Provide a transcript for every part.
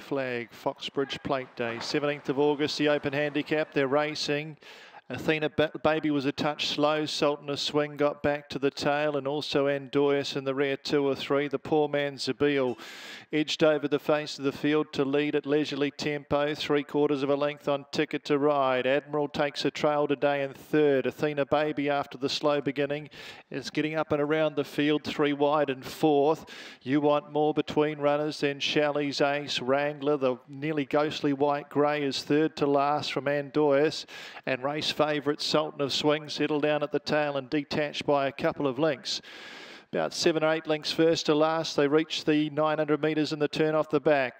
flag, Foxbridge Plate Day, 17th of August, the Open Handicap. They're racing. Athena Baby was a touch slow. Sultan of Swing got back to the tail, and also Andoyas in the rear two or three. The poor man Zabil edged over the face of the field to lead at leisurely tempo, three quarters of a length on ticket to ride. Admiral takes a trail today in third. Athena Baby, after the slow beginning, is getting up and around the field, three wide and fourth. You want more between runners than Shelley's Ace, Wrangler, the nearly ghostly white grey is third to last from Andoyas, and race favourite Sultan of Swing settled down at the tail and detached by a couple of lengths. About seven or eight lengths first to last. They reach the 900 metres in the turn off the back.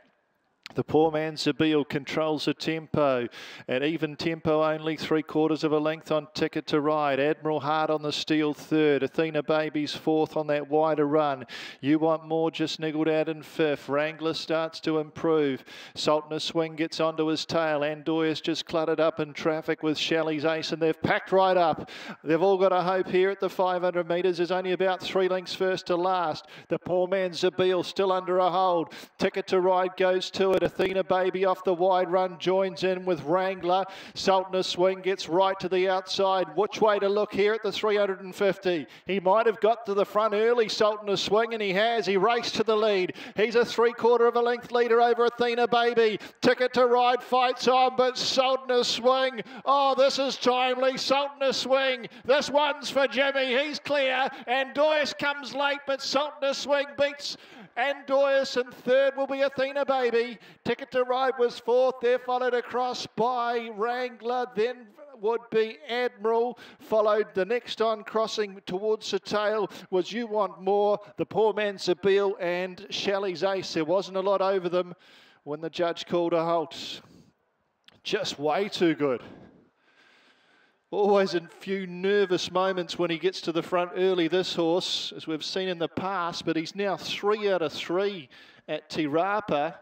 The poor man Zabil controls the tempo at even tempo only three quarters of a length on ticket to ride. Admiral Hard on the steel third. Athena Baby's fourth on that wider run. You want more just niggled out in fifth. Wrangler starts to improve. Sultan of Swing gets onto his tail. Andoyas just cluttered up in traffic with Shelley's ace and they've packed right up. They've all got a hope here at the 500 metres. There's only about three lengths first to last. The poor man Zabil still under a hold. Ticket to ride goes to it. Athena Baby off the wide run joins in with Wrangler. Sultan Swing gets right to the outside. Which way to look here at the 350? He might have got to the front early, Sultan Swing, and he has. He raced to the lead. He's a three quarter of a length leader over Athena Baby. Ticket to ride fights on, but Sultan Swing. Oh, this is timely. Sultan Swing. This one's for Jimmy. He's clear. Andoyas comes late, but Sultan Swing beats and third will be Athena Baby. Ticket to Ride was fourth. They're followed across by Wrangler. Then would be Admiral. Followed the next on crossing towards the tail was You Want More, the Poor Man Zabil and Shelley's Ace. There wasn't a lot over them when the judge called a halt. Just way too good. Always a few nervous moments when he gets to the front early, this horse, as we've seen in the past, but he's now three out of three at Te Rapa,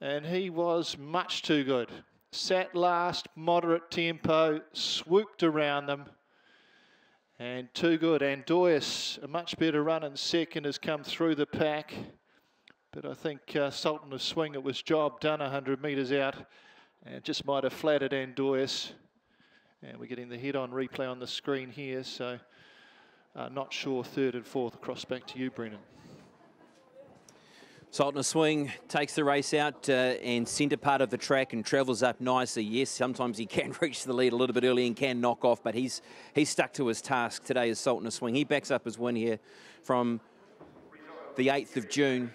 and he was much too good. Sat last, moderate tempo, swooped around them, and too good. And Andoyas, a much better run in second, has come through the pack, but I think uh, Sultan of Swing, it was job done 100 metres out, and just might have flattered Andoyas. And we're getting the head-on replay on the screen here, so uh, not sure third and fourth. Across back to you, Brennan. Sultan Swing takes the race out uh, and centre part of the track and travels up nicely. Yes, sometimes he can reach the lead a little bit early and can knock off, but he's he's stuck to his task today as Sultan Swing. He backs up his win here from the 8th of June.